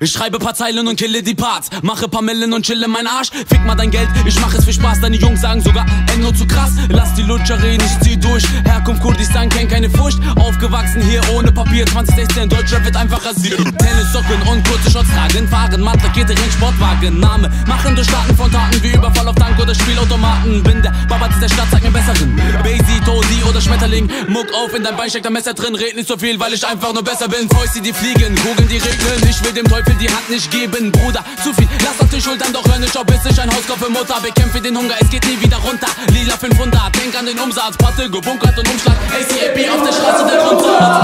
Ich schreibe paar Zeilen und kille die Parts. Mache paar Millen und chille mein Arsch. Fick mal dein Geld, ich mach es für Spaß. Deine Jungs sagen sogar Enno zu krass. Lass die Lutscher reden, ich zieh durch. Herkunft Kurdistan, kenn keine Furcht. Aufgewachsen hier ohne Papier. 2016, Deutschrap wird einfach rasiert. Tennissocken und kurze Shots tragen. Fahren, matt lackierte Rennsportwagen. Name, machen durch Staaten von Taten wie Überfall auf Tank oder Spielautomaten. Bin der Babatz der Stadt, zeig mir besseren. Oder Schmetterling. Muck auf, in dein Bein steckt ein Messer drin. Red nicht so viel, weil ich einfach nur besser bin. Fäuste, die fliegen, Kugeln, die regnen. Ich will dem Teufel die Hand nicht geben, Bruder. Zu viel, lass auf die Schultern, doch hör nicht, ob bis ich ein Haus kaufe, Mutter. Bekämpfe den Hunger, es geht nie wieder runter. Lila 500, denk an den Umsatz, Patte, gebunkert und Umschlag. ACAB auf der Straße, der Grundsatz.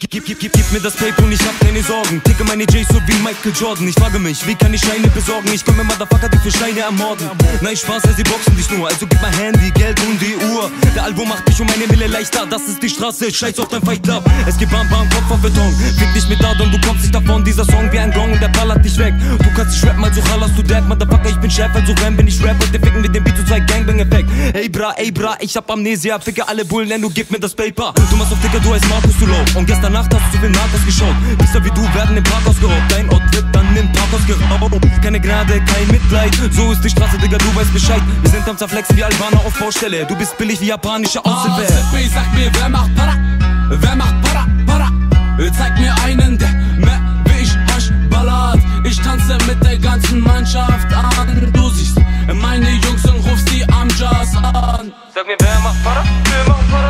Gib, gib, gib, gib mir das Paper und ich hab keine Sorgen. Ticke meine J's so wie Michael Jordan. Ich frage mich, wie kann ich Scheine besorgen? Ich komme Motherfucker, die für Scheine ermorden. Nein, Spaß, ja, sie boxen dich nur. Also gib mein Handy, Geld und die Uhr. Der Album macht mich um eine Mille leichter. Das ist die Straße, scheiß auf dein Fight Club. Es gibt Bam Bam, Kopf auf Beton. Fick dich mit Adon, du kommst nicht davon. Dieser Song wie ein Gong und der ballert dich weg. Du kannst dich rappen, also hallerst du Depp. Motherfucker, ich bin Chef, also Ram, bin ich Rap. Heute ficken wir den Beat zu zwei Gangbang-Effekt. Ey bra, ey bra, ich hab Amnesia. Ficke alle Bullen, denn du gib mir das Paper. Du machst auf Dicker, du heißt Markus, du low. Und gestern Nacht hast du zu viel Narcos geschaut. Wichser wie du werden im Parkhaus geraubt. Dein Ort wird dann im Parkhaus geraubt. Keine Gnade, kein Mitleid. So ist die Straße, Digga, du weißt Bescheid. Wir sind am Zerflexen wie Albaner auf Baustelle. Du bist billig wie japanische Ah, Aushilfe. Sippy, sag mir, wer macht Para? Wer macht Para, Para? Zeig mir einen, der mehr wie ich Hasch ballert. Ich tanze mit der ganzen Mannschaft an. Du siehst meine Jungs und rufst die am Jazz an. Sag mir, wer macht Para? Wir machen Para.